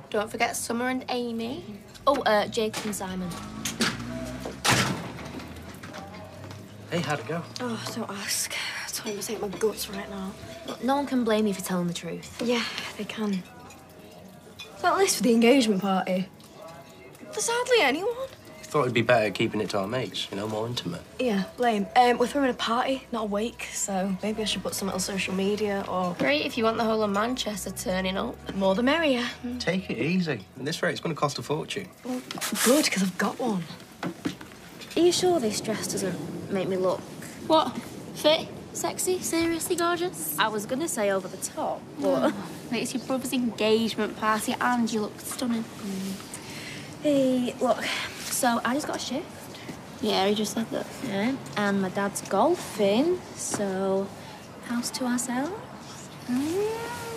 job. Don't forget Summer and Amy. Oh, uh, Jacob and Simon. Hey, how'd it go? Oh, don't ask. I told him to take my guts right now. Look, no one can blame you for telling the truth. Yeah, they can. It's like this for the engagement party. There's hardly anyone. Thought it'd be better keeping it to our mates, you know, more intimate. Yeah, blame. Um, we're throwing a party, not a wake, so maybe I should put something on social media or. Great if you want the whole of Manchester turning up. More the merrier. Take it easy. At this rate, it's going to cost a fortune. Well, good, because I've got one. Are you sure this dress doesn't make me look What? Fit? sexy, seriously gorgeous? I was gonna say over the top, but Like it's your brother's engagement party and you look stunning. hey, look. So I just got a shift. Yeah, he just said that. Yeah, and my dad's golfing, so house to ourselves. Mm.